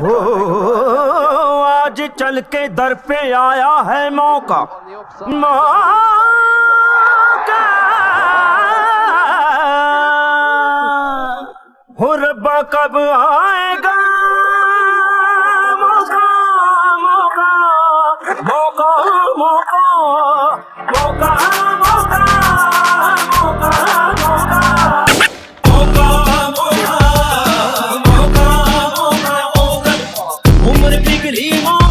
ओ, आज चल के दर पे आया है मौका। मौका। हो कब आएगा? मौका मौका मौका मौका मौका। 一望